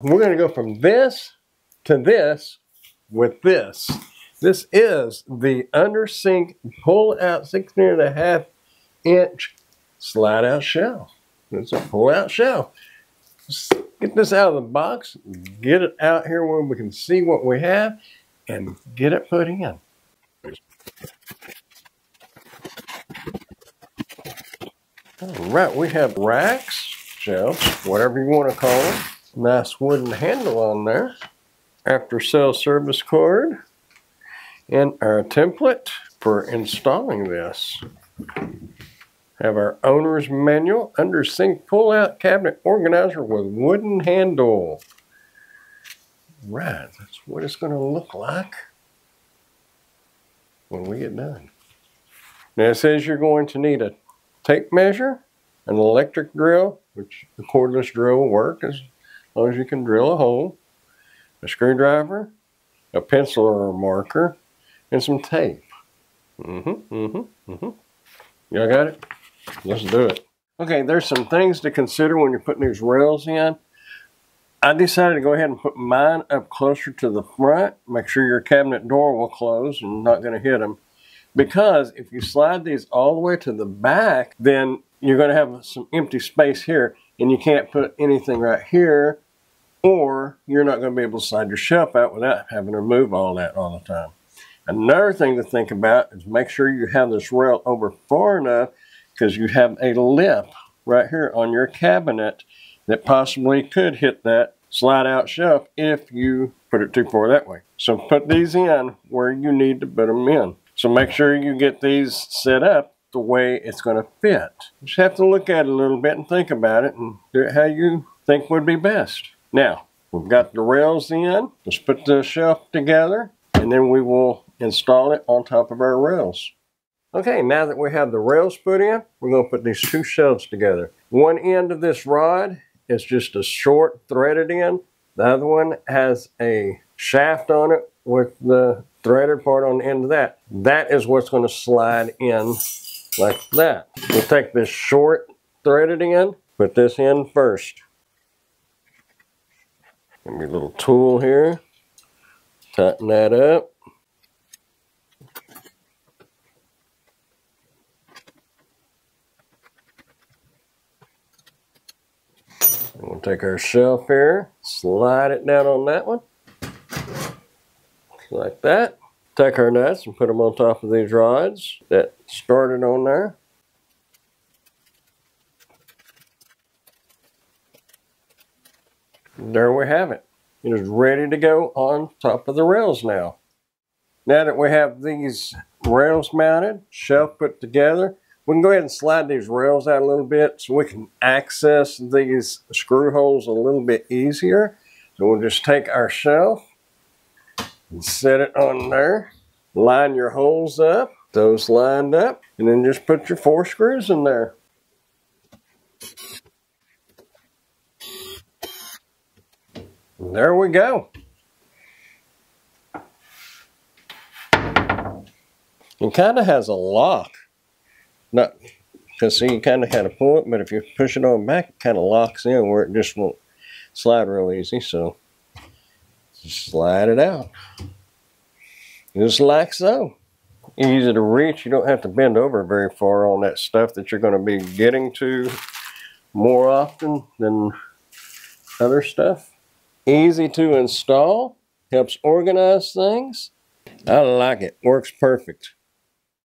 We're going to go from this to this with this. This is the under sink pull out 16 and a half inch slide out shell. It's a pull out shell. Get this out of the box, get it out here where we can see what we have, and get it put in. All right, we have racks, shelves, whatever you want to call them. Nice wooden handle on there. After sale service card. And our template for installing this. Have our owner's manual under sink pull out cabinet organizer with wooden handle. Right, that's what it's going to look like when we get done. Now it says you're going to need a tape measure, an electric drill, which the cordless drill will work as long as you can drill a hole, a screwdriver, a pencil or a marker, and some tape. Mm-hmm, mm-hmm, mm-hmm. Y'all got it? Let's do it. Okay, there's some things to consider when you're putting these rails in. I decided to go ahead and put mine up closer to the front. Make sure your cabinet door will close and not going to hit them. Because if you slide these all the way to the back, then you're going to have some empty space here and you can't put anything right here or you're not going to be able to slide your shelf out without having to remove all that all the time. Another thing to think about is make sure you have this rail over far enough because you have a lip right here on your cabinet that possibly could hit that slide out shelf if you put it too far that way. So put these in where you need to put them in. So make sure you get these set up the way it's going to fit. Just have to look at it a little bit and think about it and do it how you think would be best. Now, we've got the rails in. Let's put the shelf together and then we will install it on top of our rails. Okay, now that we have the rails put in, we're going to put these two shelves together. One end of this rod is just a short threaded end. The other one has a shaft on it with the threaded part on the end of that. That is what's going to slide in like that. We'll take this short threaded end, put this in first. Give me a little tool here. Tighten that up. We'll take our shelf here, slide it down on that one, like that. Take our nuts and put them on top of these rods that started on there. There we have it. It is ready to go on top of the rails now. Now that we have these rails mounted, shelf put together, we can go ahead and slide these rails out a little bit so we can access these screw holes a little bit easier. So we'll just take our shelf and set it on there. Line your holes up, those lined up, and then just put your four screws in there. There we go. It kind of has a lock. Not because see you kind of had to pull it, but if you push it on back, it kind of locks in where it just won't slide real easy. So slide it out, just like so. Easy to reach. You don't have to bend over very far on that stuff that you're going to be getting to more often than other stuff. Easy to install. Helps organize things. I like it. Works perfect.